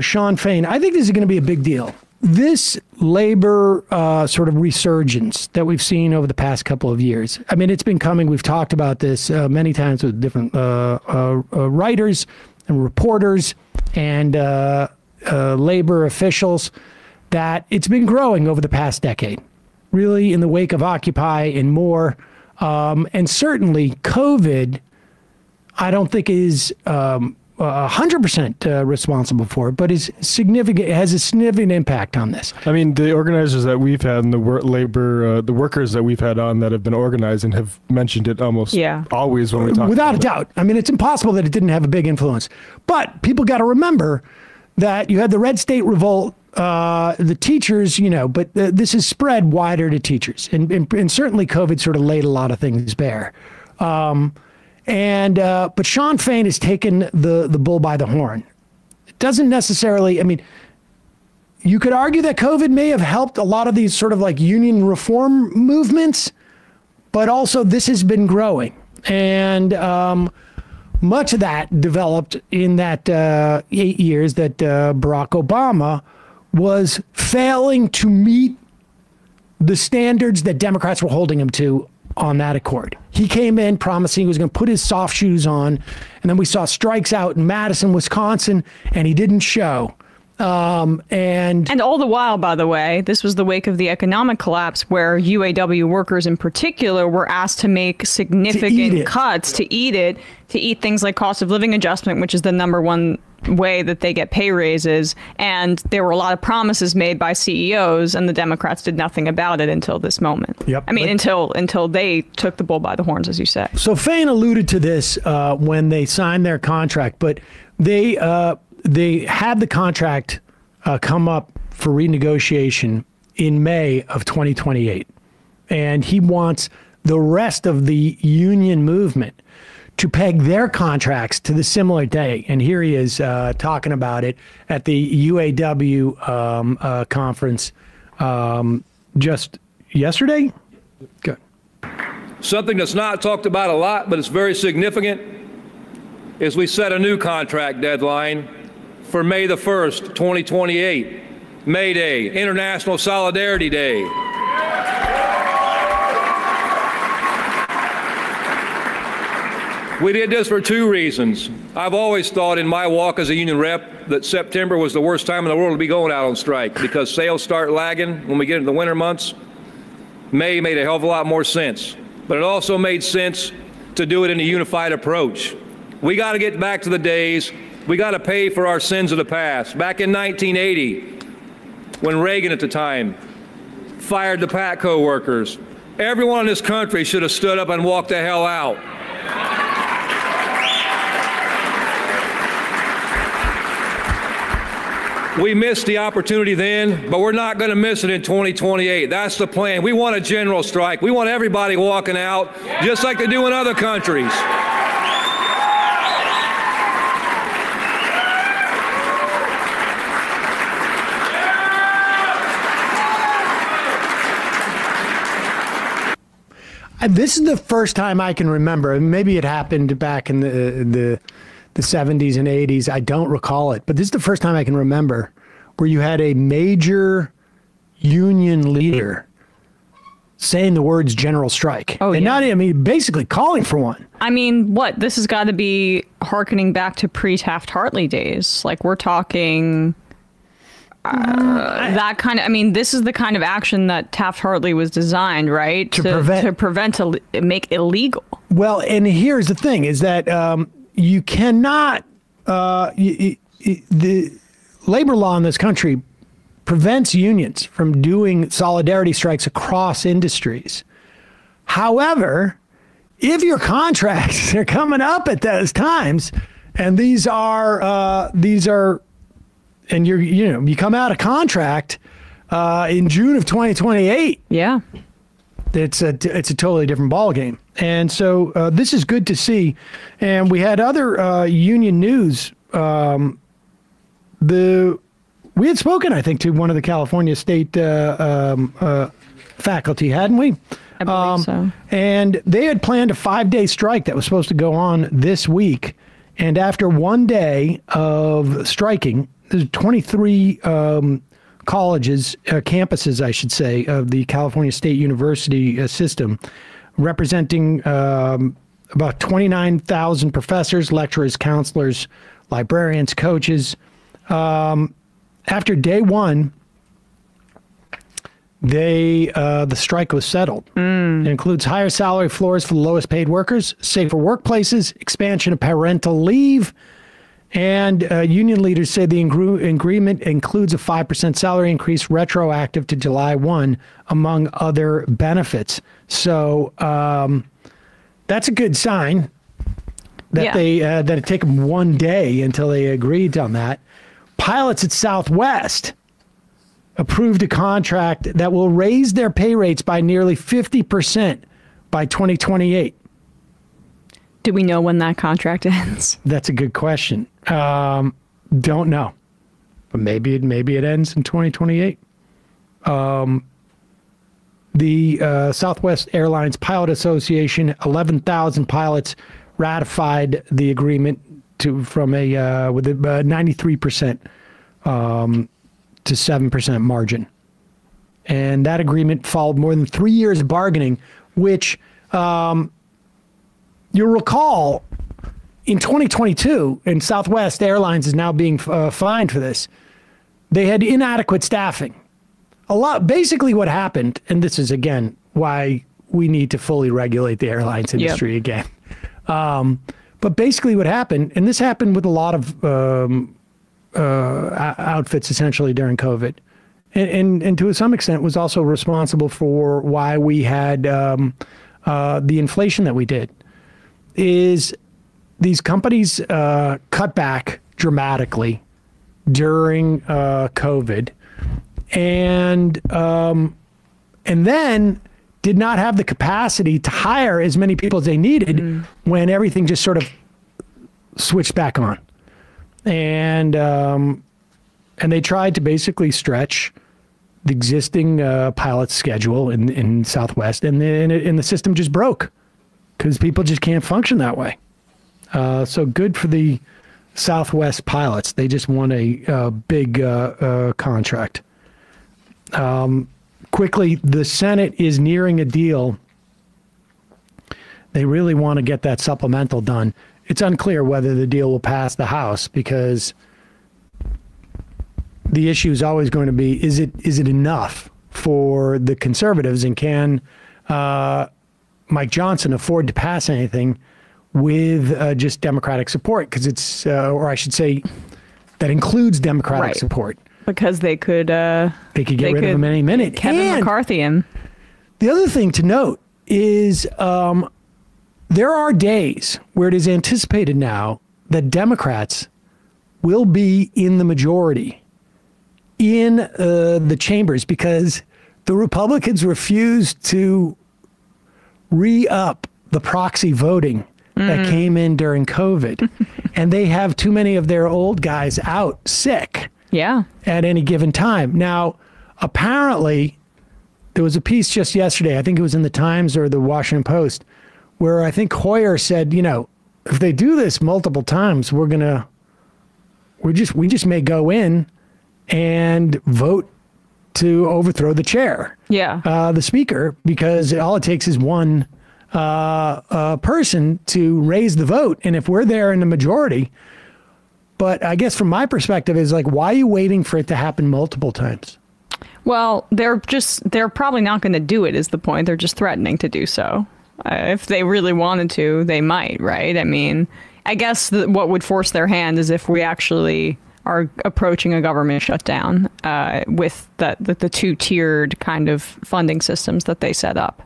Shawn Fain, I think this is going to be a big deal. This labor uh, sort of resurgence that we've seen over the past couple of years. I mean, it's been coming. We've talked about this uh, many times with different uh, uh, uh writers and reporters and uh, labor officials that it's been growing over the past decade, really in the wake of Occupy and more. Um, and certainly, COVID, I don't think is. Um, hundred uh, percent uh, responsible for it, but is significant has a significant impact on this. I mean, the organizers that we've had and the wor- labor, uh, the workers that we've had on that have been organized and have mentioned it almost yeah. always when we talk. Without a doubt, I mean, it's impossible that it didn't have a big influence. But people got to remember that you had the Red State Revolt. Uh, the teachers, you know, but uh, this is spread wider to teachers, and, and, and certainly COVID sort of laid a lot of things bare. Um, and uh, but Shawn Fain has taken the the bull by the horn. It doesn't necessarily. I mean, you could argue that COVID may have helped a lot of these sort of like union reform movements, but also this has been growing, and um, much of that developed in that uh, eight years that uh, Barack Obama was failing to meet the standards that Democrats were holding him to on that accord. He came in promising he was going to put his soft shoes on, and then we saw strikes out in Madison, Wisconsin, and he didn't show. Um, and and all the while, by the way, this was the wake of the economic collapse, where UAW workers in particular were asked to make significant to cuts to eat it, to eat things like cost of living adjustment, which is the number one way that they get pay raises. And there were a lot of promises made by CEOs, and the Democrats did nothing about it until this moment. Yep. I mean, until until they took the bull by the horns, as you say. So Fain alluded to this uh, when they signed their contract, but they uh, they had the contract uh, come up for renegotiation in May of 2028, and he wants the rest of the union movement to peg their contracts to the similar day. And here he is uh, talking about it at the UAW um, uh, conference um, just yesterday. Good. Something that's not talked about a lot, but it's very significant, is we set a new contract deadline for May the 1st, 2028, May Day, International Solidarity Day. We did this for two reasons. I've always thought in my walk as a union rep that September was the worst time in the world to be going out on strike because sales start lagging when we get into the winter months. May made a hell of a lot more sense. But it also made sense to do it in a unified approach. We got to get back to the days, we got to pay for our sins of the past. Back in 1980, when Reagan at the time fired the Patco workers, everyone in this country should have stood up and walked the hell out. We missed the opportunity then, but we're not going to miss it in 2028. That's the plan. We want a general strike. We want everybody walking out, just like they do in other countries. Uh, this is the first time I can remember. Maybe it happened back in the the the 70s and 80s. I don't recall it, but this is the first time I can remember where you had a major union leader saying the words general strike. Oh, and yeah. not, I mean, basically calling for one. I mean, what? This has got to be harkening back to pre Taft Hartley days. Like, we're talking. Uh, that kind of, I mean, this is the kind of action that Taft Hartley was designed, right? To, to prevent, to prevent, Ill- make illegal. Well, and here's the thing: is that um, you cannot uh, the labor law in this country prevents unions from doing solidarity strikes across industries. However, if your contracts are coming up at those times, and these are uh, these are, and you're you know you come out of contract uh, in June of 2028. Yeah, it's a it's a totally different ball game. And so uh, this is good to see. And we had other uh, union news. Um, the we had spoken, I think, to one of the California State uh, um, uh, faculty, hadn't we? I believe um, so. And they had planned a five day strike that was supposed to go on this week. And after one day of striking, there's 23 um, colleges, uh, campuses, I should say, of the California State University uh, system, representing um, about 29,000 professors, lecturers, counselors, librarians, coaches. Um, after day one, they uh, the strike was settled. Mm. It includes higher salary floors for the lowest paid workers, safer workplaces, expansion of parental leave, and uh, union leaders say the agreement includes a 5% salary increase retroactive to July 1, among other benefits. So um, that's a good sign that yeah. they uh, that it took them one day until they agreed on that. Pilots at Southwest approved a contract that will raise their pay rates by nearly 50% by 2028. Do we know when that contract ends? That's a good question. Um, don't know, but maybe it maybe it ends in 2028. Um, the uh, Southwest Airlines Pilot Association, 11,000 pilots ratified the agreement to from a uh, with a 93 uh, percent um, to 7 percent margin, and that agreement followed more than three years of bargaining, which um, you'll recall in 2022, and Southwest Airlines is now being uh, fined for this. They had inadequate staffing a lot basically what happened and this is again why we need to fully regulate the airlines industry yep. again um, but basically what happened and this happened with a lot of um, uh, outfits essentially during covid. And, and, and, to some extent was also responsible for why we had um, uh, the inflation that we did. Is these companies uh, cut back dramatically during uh, covid and um, and then did not have the capacity to hire as many people as they needed mm. when everything just sort of switched back on, and um, and they tried to basically stretch the existing uh, pilot schedule in in Southwest, and the, and, it, and the system just broke because people just can't function that way. Uh, so good for the Southwest pilots; they just won a, a big uh, uh contract. Um, quickly, the Senate is nearing a deal. They really want to get that supplemental done. It's unclear whether the deal will pass the House because the issue is always going to be: is it is it enough for the conservatives, and can uh, Mike Johnson afford to pass anything with uh, just Democratic support? Because it's, uh, or I should say, that includes Democratic right. support because they could uh, they could get they rid could of him any minute. Kevin and McCarthy and The other thing to note is um, there are days where it is anticipated now that Democrats will be in the majority in uh, the chambers because the Republicans refused to re up the proxy voting mm-hmm. that came in during COVID. and they have too many of their old guys out sick. Yeah. At any given time. Now, apparently, there was a piece just yesterday, I think it was in the Times or the Washington Post, where I think Hoyer said, you know, if they do this multiple times, we're going to, we're just, we just may go in and vote to overthrow the chair. Yeah. Uh, the speaker, because all it takes is one uh, uh, person to raise the vote. And if we're there in the majority, but I guess from my perspective is like, why are you waiting for it to happen multiple times? Well, they're just, they're probably not going to do it, is the point. They're just threatening to do so. Uh, if they really wanted to, they might, right? I mean, I guess what would force their hand is if we actually are approaching a government shutdown uh, with the, the, the two tiered kind of funding systems that they set up.